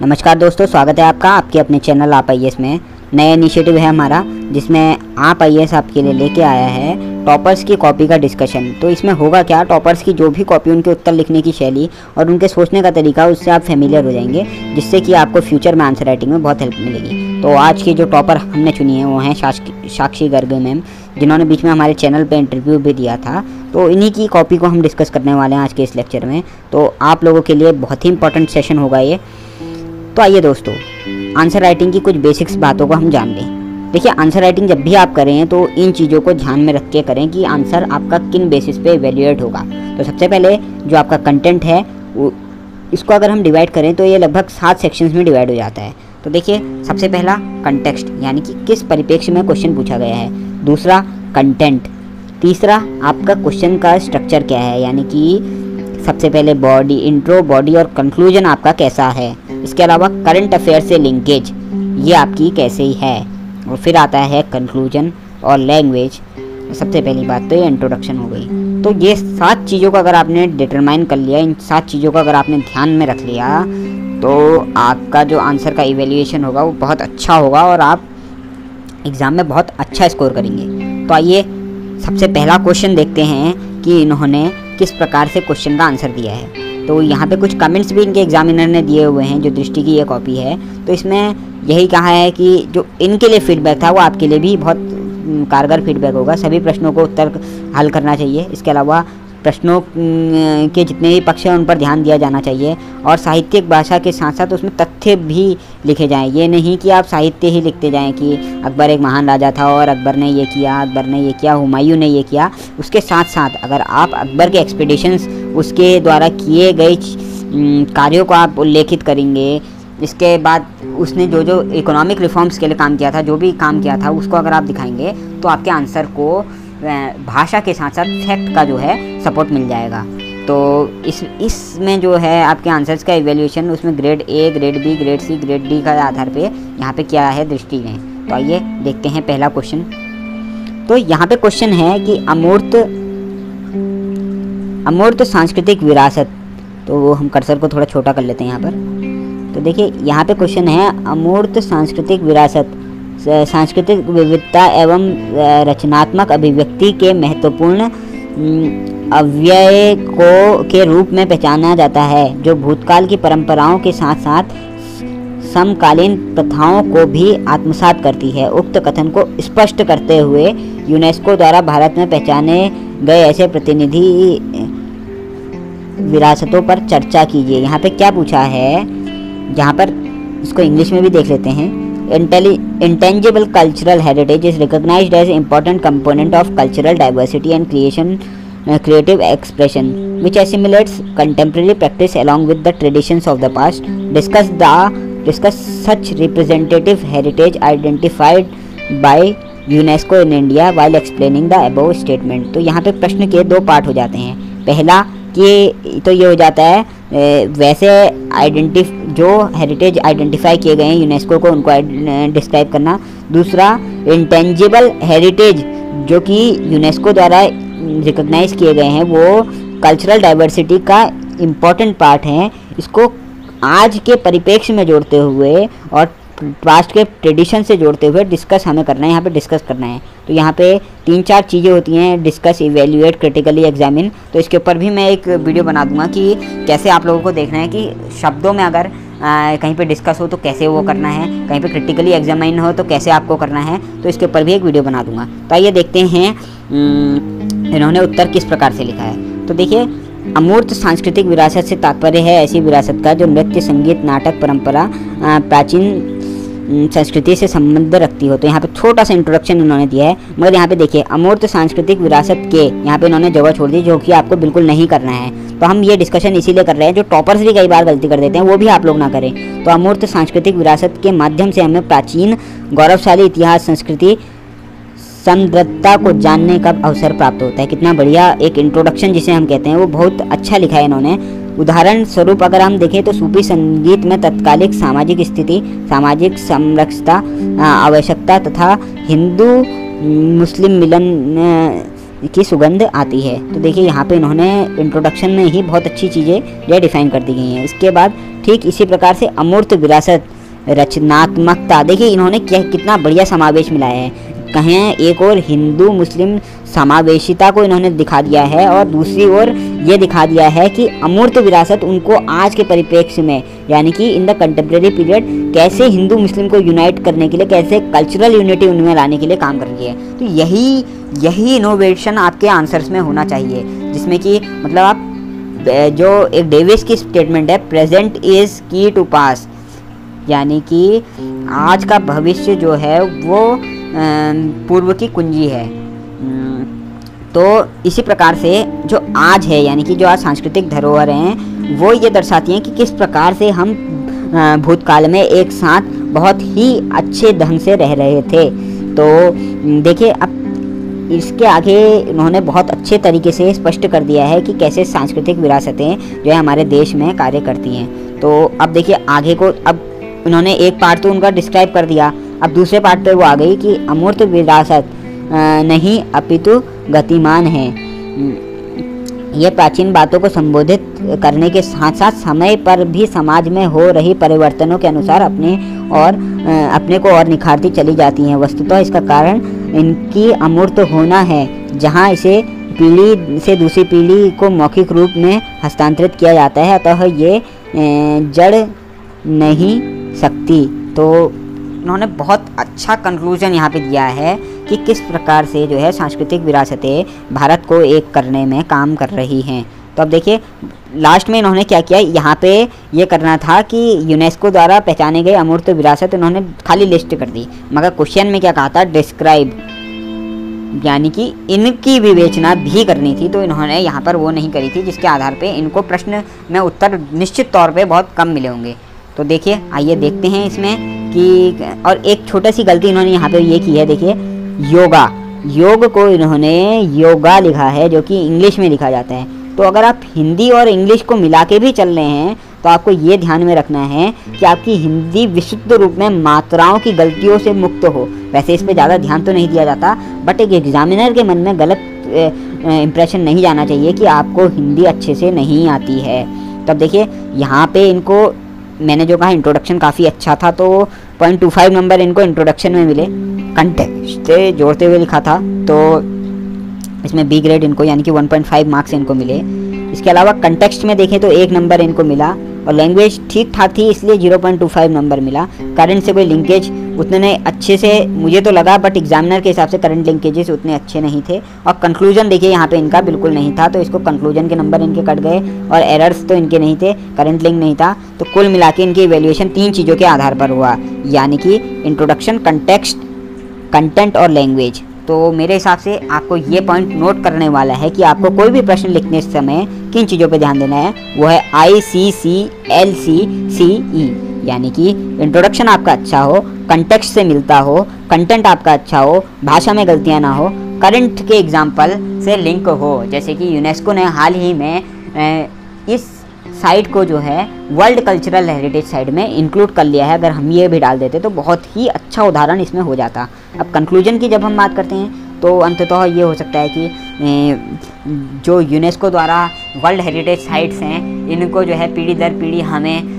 नमस्कार दोस्तों, स्वागत है आपका आपके अपने चैनल आप आई में। नया इनिशिएटिव है हमारा, जिसमें आप आई आपके लिए लेके आया है टॉपर्स की कॉपी का डिस्कशन तो इसमें होगा क्या? टॉपर्स की जो भी कॉपी उनके उत्तर लिखने की शैली और उनके सोचने का तरीका, उससे आप फेमिलियर हो जाएँगे, जिससे कि आपको फ्यूचर में आंसर राइटिंग में बहुत हेल्प मिलेगी। तो आज की जो टॉपर हमने चुनी है, वो हैं साक्षी गर्ग मैम, जिन्होंने बीच में हमारे चैनल पर इंटरव्यू भी दिया था। तो इन्हीं की कॉपी को हम डिस्कस करने वाले हैं आज के इस लेक्चर में। तो आप लोगों के लिए बहुत ही इंपॉर्टेंट सेशन होगा ये। तो आइए दोस्तों आंसर राइटिंग की कुछ बेसिक्स बातों को हम जान लें देखिए आंसर राइटिंग जब भी आप करें तो इन चीज़ों को ध्यान में रख के करें कि आंसर आपका किन बेसिस पे एवेल्यूएट होगा। तो सबसे पहले जो आपका कंटेंट है, वो इसको अगर हम डिवाइड करें तो ये लगभग सात सेक्शंस में डिवाइड हो जाता है। तो देखिए, सबसे पहला कंटेक्स्ट यानी कि किस परिप्रेक्ष्य में क्वेश्चन पूछा गया है। दूसरा कंटेंट तीसरा, आपका क्वेश्चन का स्ट्रक्चर क्या है? यानी कि सबसे पहले बॉडी इंट्रो बॉडी और कंक्लूजन आपका कैसा है? इसके अलावा करंट अफेयर से लिंकेज ये आपकी कैसे ही है? और फिर आता है कंक्लूजन और लैंग्वेज सबसे पहली बात तो ये इंट्रोडक्शन हो गई। तो ये सात चीज़ों का अगर आपने डिटरमाइन कर लिया, इन सात चीज़ों का अगर आपने ध्यान में रख लिया तो आपका जो आंसर का इवेल्यूएशन होगा, वो बहुत अच्छा होगा और आप एग्ज़ाम में बहुत अच्छा स्कोर करेंगे। तो आइए सबसे पहला क्वेश्चन देखते हैं कि इन्होंने किस प्रकार से क्वेश्चन का आंसर दिया है। तो यहाँ पे कुछ कमेंट्स भी इनके एग्जामिनर ने दिए हुए हैं, जो दृष्टि की ये कॉपी है। तो इसमें यही कहा है कि जो इनके लिए फीडबैक था, वो आपके लिए भी बहुत कारगर फीडबैक होगा। सभी प्रश्नों को उत्तर हल करना चाहिए। इसके अलावा प्रश्नों के जितने भी पक्ष हैं, उन पर ध्यान दिया जाना चाहिए। और साहित्यिक भाषा के साथ साथ उसमें तथ्य भी लिखे जाएँ। ये नहीं कि आप साहित्य ही लिखते जाएँ कि अकबर एक महान राजा था और अकबर ने ये किया, अकबर ने ये किया, हुमायूं ने ये किया। उसके साथ साथ अगर आप अकबर के एक्सपीडिशंस उसके द्वारा किए गए कार्यों को आप उल्लेखित करेंगे। इसके बाद उसने जो जो इकोनॉमिक रिफॉर्म्स के लिए काम किया था, जो भी काम किया था, उसको अगर आप दिखाएँगे तो आपके आंसर को भाषा के साथ साथ फैक्ट का जो है सपोर्ट मिल जाएगा। तो इस इसमें जो है, आपके आंसर्स का इवेल्यूशन उसमें grade A grade B grade C grade D का आधार पे यहाँ पे क्या है दृष्टि ने। तो आइए देखते हैं पहला क्वेश्चन तो यहाँ पे क्वेश्चन है कि अमूर्त अमूर्त सांस्कृतिक विरासत। तो वो हम कर्सर को थोड़ा छोटा कर लेते हैं यहाँ पर। तो देखिए, यहाँ पे क्वेश्चन है, अमूर्त सांस्कृतिक विरासत सांस्कृतिक विविधता एवं रचनात्मक अभिव्यक्ति के महत्वपूर्ण अव्यय को, के रूप में पहचाना जाता है, जो भूतकाल की परंपराओं के साथ साथ समकालीन प्रथाओं को भी आत्मसात करती है। उक्त कथन को स्पष्ट करते हुए यूनेस्को द्वारा भारत में पहचाने गए ऐसे प्रतिनिधि विरासतों पर चर्चा कीजिए। यहाँ पे क्या पूछा है? जहाँ पर इसको इंग्लिश में भी देख लेते हैं। Intelli intangible cultural heritage is recognise as important component of cultural diversity and creation creative expression which assimilates contemporary practice along with the traditions of the past discuss the discuss such representative heritage identified by UNESCO in India while explaining the above statement तो यहाँ पे प्रश्न के दो part हो जाते हैं। पहला कि तो ये हो जाता है वैसे आइडेंटिफ, जो हेरिटेज आइडेंटिफाई किए गए हैं यूनेस्को को, उनको डिस्क्राइब करना। दूसरा इंटेंजिबल हेरिटेज जो कि यूनेस्को द्वारा रिकॉग्नाइज किए गए हैं, वो कल्चरल डाइवर्सिटी का इंपॉर्टेंट पार्ट है। इसको आज के परिप्रेक्ष्य में जोड़ते हुए और पास्ट के ट्रेडिशन से जोड़ते हुए डिस्कस हमें करना है यहाँ पे डिस्कस करना है। तो यहाँ पे तीन चार चीज़ें होती हैं डिस्कस इवेल्यूएट क्रिटिकली एग्जामिन तो इसके ऊपर भी मैं एक वीडियो बना दूँगा कि कैसे आप लोगों को देखना है कि शब्दों में अगर आ, कहीं पे डिस्कस हो तो कैसे वो करना है कहीं पे क्रिटिकली एग्जामिन हो तो कैसे आपको करना है तो इसके ऊपर भी एक वीडियो बना दूँगा। तो आइए देखते हैं इन्होंने उत्तर किस प्रकार से लिखा है। तो देखिए अमूर्त सांस्कृतिक विरासत से तात्पर्य है ऐसी विरासत का जो नृत्य संगीत नाटक परंपरा प्राचीन संस्कृति से संबंध रखती हो तो यहाँ पे छोटा सा इंट्रोडक्शन उन्होंने दिया है। मगर यहाँ पे देखिए, अमूर्त सांस्कृतिक विरासत के यहाँ पे इन्होंने जगह छोड़ दी, जो कि आपको बिल्कुल नहीं करना है। तो हम ये डिस्कशन इसीलिए कर रहे हैं, जो टॉपर्स भी कई बार गलती कर देते हैं, वो भी आप लोग ना करें। तो अमूर्त सांस्कृतिक विरासत के माध्यम से हमें प्राचीन गौरवशाली इतिहास, संस्कृति, समृद्धता को जानने का अवसर प्राप्त होता है। कितना बढ़िया एक इंट्रोडक्शन जिसे हम कहते हैं, वो बहुत अच्छा लिखा है इन्होंने। उदाहरण स्वरूप अगर हम देखें तो सूफी संगीत में तत्कालिक सामाजिक स्थिति, सामाजिक संरक्षता आवश्यकता तथा हिंदू मुस्लिम मिलन की सुगंध आती है। तो देखिए, यहाँ पे इन्होंने इंट्रोडक्शन में ही बहुत अच्छी चीज़ें यह डिफाइन कर दी गई हैं। इसके बाद ठीक इसी प्रकार से अमूर्त विरासत, रचनात्मकता, देखिए इन्होंने क्या, कितना बढ़िया समावेश मिलाया है। कहें एक और हिंदू मुस्लिम समावेशिता को इन्होंने दिखा दिया है और दूसरी ओर ये दिखा दिया है कि अमूर्त विरासत उनको आज के परिप्रेक्ष्य में, यानी कि इन द कंटेम्प्रेरी पीरियड कैसे हिंदू मुस्लिम को यूनाइट करने के लिए, कैसे कल्चरल यूनिटी उनमें लाने के लिए काम कर रही है। तो यही यही इनोवेशन आपके आंसर्स में होना चाहिए, जिसमें कि मतलब आप जो एक डेविस की स्टेटमेंट है present is key to past यानी कि आज का भविष्य जो है, वो पूर्व की कुंजी है। तो इसी प्रकार से जो आज है, यानी कि जो आज सांस्कृतिक धरोहर हैं, वो ये दर्शाती हैं कि किस प्रकार से हम भूतकाल में एक साथ बहुत ही अच्छे ढंग से रह रहे थे। तो देखिए, अब इसके आगे उन्होंने बहुत अच्छे तरीके से स्पष्ट कर दिया है कि कैसे सांस्कृतिक विरासतें जो है हमारे देश में कार्य करती हैं। तो अब देखिए, आगे को, अब उन्होंने एक पार्ट तो उनका डिस्क्राइब कर दिया अब दूसरे पार्ट पे वो आ गई कि अमूर्त विरासत नहीं, अपितु गतिमान है। ये प्राचीन बातों को संबोधित करने के साथ साथ समय पर भी समाज में हो रही परिवर्तनों के अनुसार अपने और अपने को और निखारती चली जाती हैं। वस्तुतः इसका कारण इनकी अमूर्त होना है, जहाँ इसे पीढ़ी से दूसरी पीढ़ी को मौखिक रूप में हस्तांतरित किया जाता है। अतः ये जड़ नहीं सकती। तो उन्होंने बहुत अच्छा कंक्लूजन यहाँ पे दिया है कि किस प्रकार से जो है सांस्कृतिक विरासतें भारत को एक करने में काम कर रही हैं। तो अब देखिए लास्ट में इन्होंने क्या किया? यहाँ पे ये करना था कि यूनेस्को द्वारा पहचाने गए अमूर्त विरासत इन्होंने खाली लिस्ट कर दी। मगर क्वेश्चन में क्या कहा था? डिस्क्राइब यानी कि इनकी विवेचना भी करनी थी। तो इन्होंने यहाँ पर वो नहीं करी थी, जिसके आधार पे इनको प्रश्न में उत्तर निश्चित तौर पे बहुत कम मिले होंगे। तो देखिए, आइए देखते हैं इसमें। कि और एक छोटा सी गलती इन्होंने यहाँ पे ये की है, देखिए। योगा। योग को इन्होंने योगा लिखा है, जो कि इंग्लिश में लिखा जाता है। तो अगर आप हिंदी और इंग्लिश को मिला के भी चल रहे हैं तो आपको ये ध्यान में रखना है कि आपकी हिंदी विशुद्ध रूप में मात्राओं की गलतियों से मुक्त हो। वैसे इस पर ज़्यादा ध्यान तो नहीं दिया जाता बट एक एग्जामिनर के मन में गलत इम्प्रेशन नहीं जाना चाहिए कि आपको हिंदी अच्छे से नहीं आती है। तब देखिए, यहाँ पे इनको मैंने जो कहा इंट्रोडक्शन काफ़ी अच्छा था तो पॉइंट टू फाइव नंबर इनको इंट्रोडक्शन में मिले। कंटेक्ट से जोड़ते हुए लिखा था तो इसमें बी ग्रेड इनको, यानी कि 1.5 मार्क्स इनको मिले। इसके अलावा कंटेक्स्ट में देखें तो एक नंबर इनको मिला। और लैंग्वेज ठीक ठाक थी, इसलिए 0.25 नंबर मिला। करंट से कोई लिंकेज उतने अच्छे से मुझे तो लगा बट एग्जामिनर के हिसाब से करंट लिंकेजेस उतने अच्छे नहीं थे। और कंक्लूजन देखिए, यहाँ पे इनका बिल्कुल नहीं था तो इसको कंक्लूजन के नंबर इनके कट गए, और एरर्स तो इनके नहीं थे करंट लिंक नहीं था। तो कुल मिला के इनकी वैल्यूएशन तीन चीज़ों के आधार पर हुआ, यानी कि इंट्रोडक्शन कंटेक्स्ट कंटेंट और लैंग्वेज तो मेरे हिसाब से आपको ये पॉइंट नोट करने वाला है कि आपको कोई भी प्रश्न लिखने समय किन चीज़ों पर ध्यान देना है? वो है आई सी सी एल सी सी ई यानी कि इंट्रोडक्शन आपका अच्छा हो कंटेक्स्ट से मिलता हो कंटेंट आपका अच्छा हो, भाषा में गलतियाँ ना हो करंट के एग्ज़ाम्पल से लिंक हो। जैसे कि यूनेस्को ने हाल ही में इस साइट को जो है, वर्ल्ड कल्चरल हेरिटेज साइट में इंक्लूड कर लिया है। अगर हम ये भी डाल देते तो बहुत ही अच्छा उदाहरण इसमें हो जाता। अब कंक्लूजन की जब हम बात करते हैं तो अंततः ये हो सकता है कि जो यूनेस्को द्वारा वर्ल्ड हेरिटेज साइट्स हैं, इनको जो है पीढ़ी दर पीढ़ी हमें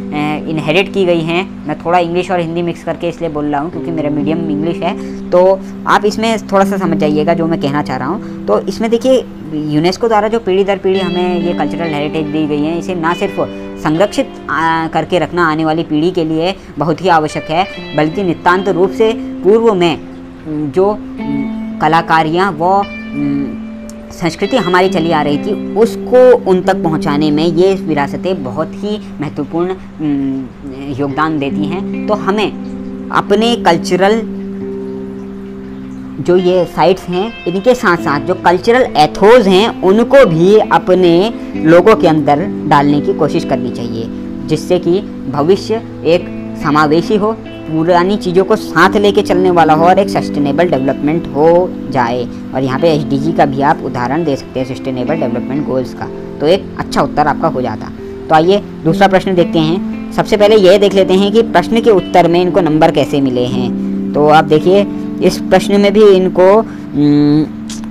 इनहेरिट की गई हैं। मैं थोड़ा इंग्लिश और हिंदी मिक्स करके इसलिए बोल रहा हूँ, क्योंकि मेरा मीडियम इंग्लिश है। तो आप इसमें थोड़ा सा समझ जाइएगा जो मैं कहना चाह रहा हूँ। तो इसमें देखिए, यूनेस्को द्वारा जो पीढ़ी दर पीढ़ी हमें ये कल्चरल हेरिटेज दी गई है, इसे ना सिर्फ़ संरक्षित करके रखना आने वाली पीढ़ी के लिए बहुत ही आवश्यक है, बल्कि नितान्त रूप से पूर्व में, जो कलाकारियाँ, व संस्कृति हमारी चली आ रही थी, उसको उन तक पहुँचाने में ये विरासतें बहुत ही महत्वपूर्ण योगदान देती हैं। तो हमें अपने कल्चरल जो ये साइट्स हैं, इनके साथ साथ जो कल्चरल एथोज हैं, उनको भी अपने लोगों के अंदर डालने की कोशिश करनी चाहिए, जिससे कि भविष्य एक समावेशी हो पुरानी चीज़ों को साथ लेके चलने वाला हो और एक सस्टेनेबल डेवलपमेंट हो जाए। और यहाँ पे एच का भी आप उदाहरण दे सकते हैं सस्टेनेबल डेवलपमेंट गोल्स का। तो एक अच्छा उत्तर आपका हो जाता। तो आइए दूसरा प्रश्न देखते हैं। सबसे पहले यह देख लेते हैं कि प्रश्न के उत्तर में इनको नंबर कैसे मिले हैं। तो आप देखिए, इस प्रश्न में भी इनको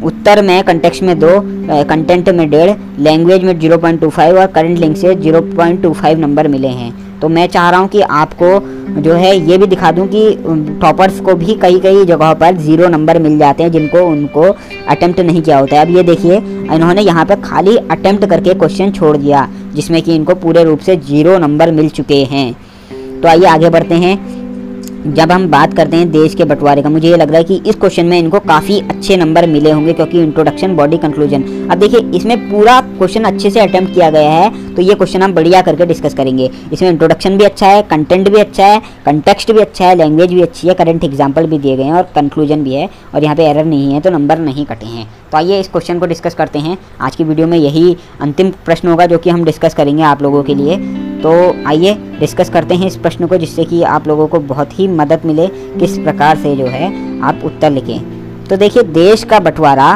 उत्तर में कंटेक्स्ट में दो कंटेंट में डेढ़ लैंग्वेज में 0.25 और करंट लिंक से 0.25 नंबर मिले हैं। तो मैं चाह रहा हूँ कि आपको जो है ये भी दिखा दूँ कि टॉपर्स को भी कई कई जगहों पर ज़ीरो नंबर मिल जाते हैं जिनको उनको अटैम्प्ट नहीं किया होता है। अब ये देखिए, इन्होंने यहाँ पर खाली अटैम्प्ट करके क्वेश्चन छोड़ दिया, जिसमें कि इनको पूरे रूप से ज़ीरो नंबर मिल चुके हैं। तो आइए आगे बढ़ते हैं। जब हम बात करते हैं देश के बंटवारे का, मुझे ये लग रहा है कि इस क्वेश्चन में इनको काफ़ी अच्छे नंबर मिले होंगे क्योंकि इंट्रोडक्शन बॉडी कंक्लूजन अब देखिए, इसमें पूरा क्वेश्चन अच्छे से अटैम्प्ट किया गया है तो ये क्वेश्चन हम बढ़िया करके डिस्कस करेंगे। इसमें इंट्रोडक्शन भी अच्छा है कंटेंट भी अच्छा है कंटेक्स्ट भी अच्छा है लैंग्वेज भी अच्छी है करंट एग्ज़ाम्पल भी दिए गए हैं और कंक्लूजन भी है और यहाँ पर एरर नहीं है तो नंबर नहीं कटे हैं। तो आइए इस क्वेश्चन को डिस्कस करते हैं। आज की वीडियो में यही अंतिम प्रश्न होगा जो कि हम डिस्कस करेंगे आप लोगों के लिए। तो आइए डिस्कस करते हैं इस प्रश्न को जिससे कि आप लोगों को बहुत ही मदद मिले किस प्रकार से जो है आप उत्तर लिखें। तो देखिए देश का बंटवारा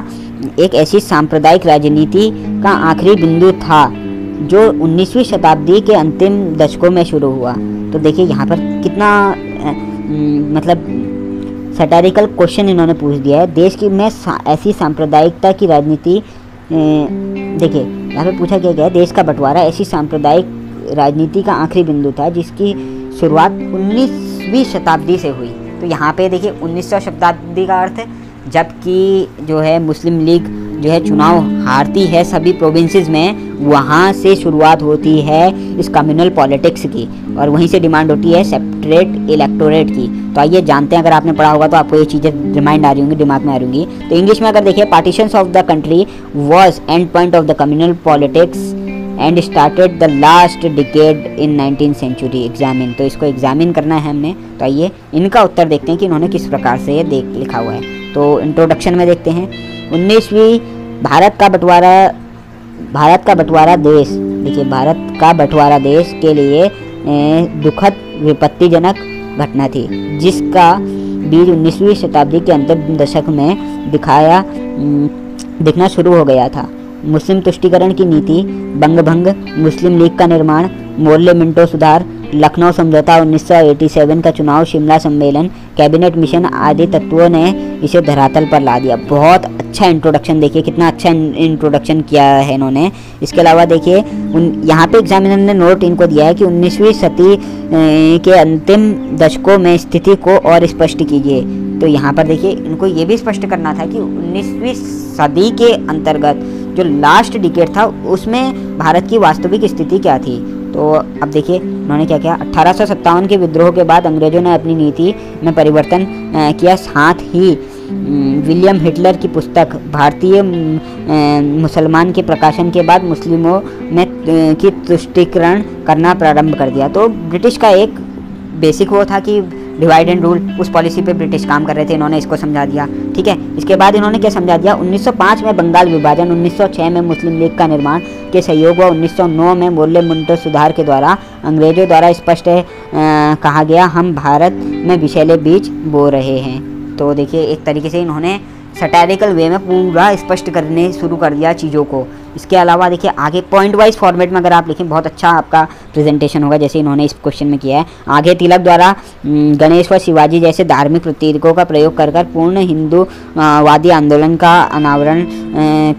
एक ऐसी सांप्रदायिक राजनीति का आखिरी बिंदु था जो 19वीं शताब्दी के अंतिम दशकों में शुरू हुआ। तो देखिए यहाँ पर कितना मतलब सटारिकल क्वेश्चन इन्होंने पूछ दिया है। देश की में सा, ऐसी सांप्रदायिकता की राजनीति देखिए यहाँ पे पूछा गया है? देश का बंटवारा ऐसी सांप्रदायिक राजनीति का आखिरी बिंदु था, जिसकी शुरुआत 19वीं शताब्दी से हुई। तो यहाँ पे देखिए 19वीं शताब्दी का अर्थ, जबकि जो है मुस्लिम लीग जो है चुनाव हारती है सभी प्रोविंसेस में, वहाँ से शुरुआत होती है इस कम्युनल पॉलिटिक्स की, और वहीं से डिमांड होती है सेपरेट इलेक्टोरेट की। तो आइए जानते हैं, अगर आपने पढ़ा होगा तो आपको ये चीज़ें रिमाइंड आ रही होंगी, दिमाग में आ रही होंगी। तो इंग्लिश में अगर देखिए partition of the country was end point of the communal politics and started the last decade in nineteen century examine तो इसको एग्जामिन करना है हमने। तो आइए इनका उत्तर देखते हैं कि इन्होंने किस प्रकार से ये देख लिखा हुआ है। तो इंट्रोडक्शन में देखते हैं। उन्नीसवीं भारत का बंटवारा, भारत का बंटवारा देश। देखिए, भारत का बंटवारा देश के लिए दुखद, विपत्तिजनक घटना थी, जिसका बीज उन्नीसवीं शताब्दी के अंतिम दशक में दिखाया दिखना शुरू हो गया था। मुस्लिम तुष्टिकरण की नीति बंग भंग मुस्लिम लीग का निर्माण मोर्ले मिंटो सुधार, लखनऊ समझौता 1987 का चुनाव, शिमला सम्मेलन, कैबिनेट मिशन आदि तत्वों ने इसे धरातल पर ला दिया। बहुत अच्छा इंट्रोडक्शन देखिए, कितना अच्छा इंट्रोडक्शन किया है इन्होंने। इसके अलावा देखिए, उन, यहाँ पे एग्जामिनर ने नोट इनको दिया है कि 19वीं सदी के अंतिम दशकों में स्थिति को और स्पष्ट कीजिए। तो यहाँ पर देखिए, इनको ये भी स्पष्ट करना था कि उन्नीसवीं सदी के अंतर्गत जो लास्ट डिकेट था, उसमें भारत की वास्तविक स्थिति क्या थी? तो अब देखिए, उन्होंने क्या किया? अट्ठारह के विद्रोह के बाद अंग्रेज़ों ने अपनी नीति में परिवर्तन किया साथ ही विलियम हिटलर की पुस्तक, भारतीय मुसलमान के प्रकाशन के बाद मुस्लिमों में की तुष्टिकरण करना प्रारंभ कर दिया। तो ब्रिटिश का एक बेसिक वो था कि डिवाइड एंड रूल उस पॉलिसी पे ब्रिटिश काम कर रहे थे, इन्होंने इसको समझा दिया। ठीक है? इसके बाद इन्होंने क्या समझा दिया? 1905 में बंगाल विभाजन 1906 में मुस्लिम लीग का निर्माण के सहयोग व 1909 में मोर्ले मुंटो सुधार के द्वारा अंग्रेज़ों द्वारा स्पष्ट कहा गया, हम भारत में विषैले बीज बो रहे हैं। तो देखिए, एक तरीके से इन्होंने सटैरिकल वे में पूरा स्पष्ट करने शुरू कर दिया चीज़ों को। इसके अलावा देखिए, आगे पॉइंट वाइज फॉर्मेट में अगर आप लिखें, बहुत अच्छा आपका प्रेजेंटेशन होगा, जैसे इन्होंने इस क्वेश्चन में किया है। आगे तिलक द्वारा गणेश व शिवाजी जैसे धार्मिक प्रतीकों का प्रयोग कर कर पूर्ण हिंदू वादी आंदोलन का अनावरण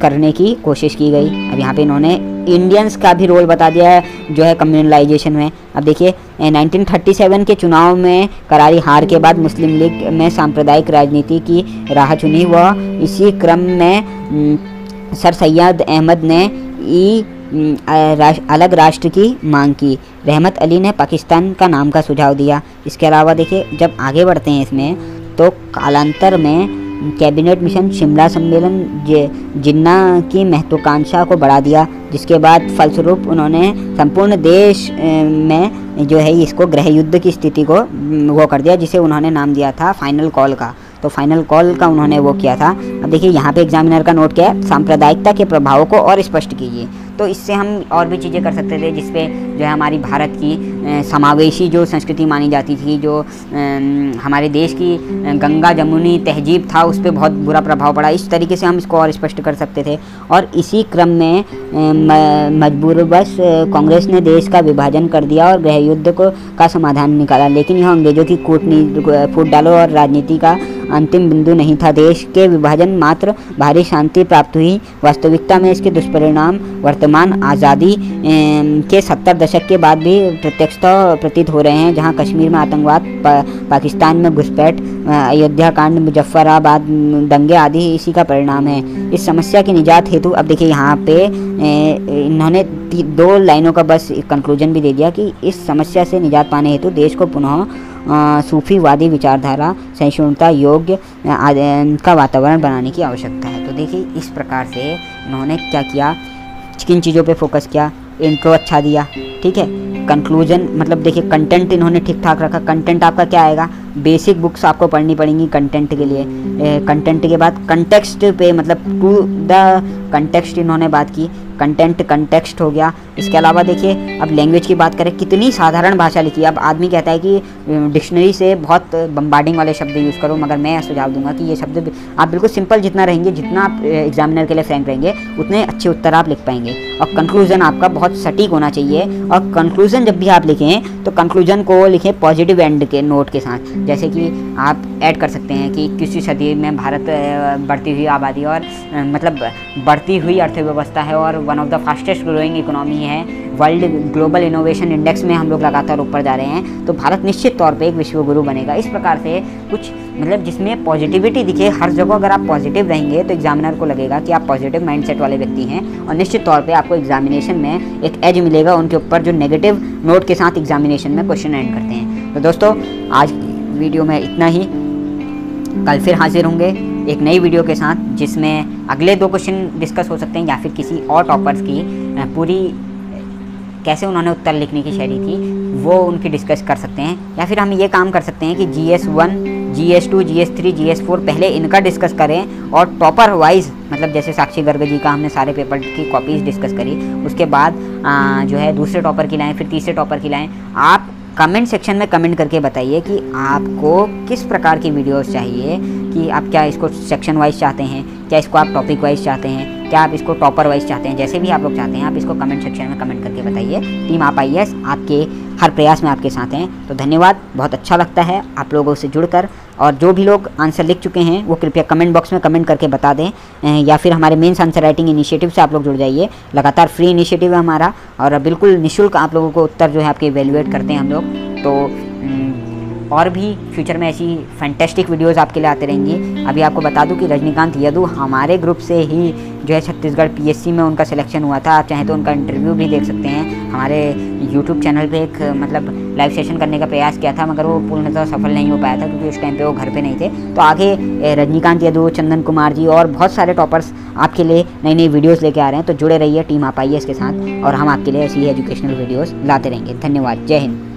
करने की कोशिश की गई। अब यहाँ पे इन्होंने इंडियंस का भी रोल बता दिया है, जो है कम्युनलाइजेशन में। अब देखिए 1937 के चुनाव में करारी हार के बाद मुस्लिम लीग में सांप्रदायिक राजनीति की राह चुनी। व इसी क्रम में सर सैयद अहमद ने ई अलग राष्ट्र की मांग की। रहमत अली ने पाकिस्तान का नाम का सुझाव दिया। इसके अलावा देखिए, जब आगे बढ़ते हैं इसमें तो कालांतर में कैबिनेट मिशन शिमला सम्मेलन जिन्ना की महत्वाकांक्षा को बढ़ा दिया। जिसके बाद फलस्वरूप उन्होंने संपूर्ण देश में जो है, इसको गृह युद्ध की स्थिति को वो कर दिया, जिसे उन्होंने नाम दिया था फाइनल कॉल का। तो फाइनल कॉल का उन्होंने वो किया था। अब देखिए, यहाँ पे एग्जामिनर का नोट क्या है? सांप्रदायिकता के प्रभाव को और स्पष्ट कीजिए। तो इससे हम और भी चीज़ें कर सकते थे, जिसपे जो है हमारी भारत की समावेशी जो संस्कृति मानी जाती थी, जो हमारे देश की गंगा जमुनी तहजीब था, उस पर बहुत बुरा प्रभाव पड़ा। इस तरीके से हम इसको और स्पष्ट कर सकते थे। और इसी क्रम में मजबूरबस कांग्रेस ने देश का विभाजन कर दिया और गृह युद्ध को, का समाधान निकाला। लेकिन यह अंग्रेज़ों की कूटनीति फूट डालो और राजनीति का अंतिम बिंदु नहीं था। देश के विभाजन मात्र भारी शांति प्राप्त हुई। वास्तविकता में इसके दुष्परिणाम वर्तमान आज़ादी के सत्तर दशक के बाद भी प्रत्यक्षता प्रतीत हो रहे हैं जहाँ कश्मीर में आतंकवाद पा, पाकिस्तान में घुसपैठ अयोध्या कांड मुजफ्फराबाद दंगे आदि इसी का परिणाम है। इस समस्या की निजात हेतु अब देखिए यहाँ पे इन्होंने दो लाइनों का बस कंक्लूजन भी दे दिया कि इस समस्या से निजात पाने हेतु देश को पुनः सूफीवादी विचारधारा, सहिष्णुता योग्य का वातावरण बनाने की आवश्यकता है। तो देखिए, इस प्रकार से उन्होंने क्या किया? किन चीज़ों पे फोकस किया? इंट्रो अच्छा दिया। ठीक है? कंक्लूजन मतलब देखिए कंटेंट इन्होंने ठीक ठाक रखा। कंटेंट आपका क्या आएगा? बेसिक बुक्स आपको पढ़नी पड़ेंगी कंटेंट के लिए। कंटेंट के बाद कंटेक्स्ट पे मतलब टू द कंटेक्स्ट इन्होंने बात की। कंटेंट कंटेक्स्ट हो गया। इसके अलावा देखिए, अब लैंग्वेज की बात करें, कितनी साधारण भाषा लिखी अब आदमी कहता है कि डिक्शनरी से बहुत बम्बार्डिंग वाले शब्द यूज़ करो, मगर मैं सुझाव दूँगा कि ये शब्द आप बिल्कुल सिंपल जितना रहेंगे, जितना आप एग्जामिनर के लिए फ्रेंक रहेंगे, उतने अच्छे उत्तर आप लिख पाएँगे। और कंक्लूजन आपका बहुत सटीक होना चाहिए। और कंक्लूजन जब भी आप लिखें तो कंक्लूजन को लिखें पॉजिटिव एंड के नोट के साथ। जैसे कि आप ऐड कर सकते हैं कि किसी सदी में भारत बढ़ती हुई आबादी और मतलब बढ़ती हुई अर्थव्यवस्था है और one of the fastest growing economy है। वर्ल्ड ग्लोबल इनोवेशन इंडेक्स में हम लोग लगातार ऊपर जा रहे हैं। तो भारत निश्चित तौर पे एक विश्वगुरु बनेगा। इस प्रकार से कुछ मतलब जिसमें पॉजिटिविटी दिखे, हर जगह अगर आप पॉजिटिव रहेंगे तो एग्जामिनर को लगेगा कि आप पॉजिटिव माइंडसेट वाले व्यक्ति हैं। और निश्चित तौर पे आपको एग्जामिनेशन में एक एज मिलेगा, उनके ऊपर जो नेगेटिव नोट के साथ एग्जामिनेशन में क्वेश्चन एंड करते हैं। तो दोस्तों, आज वीडियो में इतना ही। कल फिर हाजिर होंगे एक नई वीडियो के साथ, जिसमें अगले दो क्वेश्चन डिस्कस हो सकते हैं या फिर किसी और टॉपर्स की पूरी कैसे उन्होंने उत्तर लिखने की शैली थी वो उनकी डिस्कस कर सकते हैं। या फिर हम ये काम कर सकते हैं कि G S one G S two G S three G S four पहले इनका डिस्कस करें और टॉपर वाइज मतलब जैसे साक्षी गर्ग जी का हमने सारे पेपर की कॉपीज़ डिस्कस करी उसके बाद आ, जो है दूसरे टॉपर की लाएँ फिर तीसरे टॉपर की लाएँ। आप कमेंट सेक्शन में कमेंट करके बताइए कि आपको किस प्रकार की वीडियोस चाहिए कि आप क्या इसको सेक्शन वाइज चाहते हैं क्या इसको आप टॉपिक वाइज चाहते हैं। क्या आप इसको टॉपर वाइज चाहते हैं? जैसे भी आप लोग चाहते हैं, आप इसको कमेंट सेक्शन में कमेंट करके बताइए। टीम आप आई आपके हर प्रयास में आपके साथ हैं। तो धन्यवाद, बहुत अच्छा लगता है आप लोगों से जुड़कर। और जो भी लोग आंसर लिख चुके हैं, वो कृपया कमेंट बॉक्स में कमेंट करके बता दें। या फिर हमारे मेन्स आंसर राइटिंग इनिशिएटिव से आप लोग जुड़ जाइए। लगातार फ्री इनिशिएटिव है हमारा। और बिल्कुल निःशुल्क आप लोगों को उत्तर जो है आपके इवेल्युएट करते हैं हम लोग। तो और भी फ्यूचर में ऐसी फैंटेस्टिक वीडियोस आपके लिए आते रहेंगी। अभी आपको बता दूँ कि रजनीकांत यदु हमारे ग्रुप से ही जो है छत्तीसगढ़ पीएससी में उनका सिलेक्शन हुआ था। आप चाहें तो उनका इंटरव्यू भी देख सकते हैं। हमारे यूट्यूब चैनल पे एक मतलब लाइव सेशन करने का प्रयास किया था, मगर वो पूर्णतः सफल नहीं हो पाया था, क्योंकि उस टाइम पे वो घर पे नहीं थे। तो आगे रजनीकांत यादव चंदन कुमार जी और बहुत सारे टॉपर्स आपके लिए नई नई वीडियोज़ लेके आ रहे हैं। तो जुड़े रहिए टीम आप आइए इसके साथ और हम आपके लिए ऐसी ही एजुकेशनल वीडियोज़ लाते रहेंगे। धन्यवाद। जय हिंद।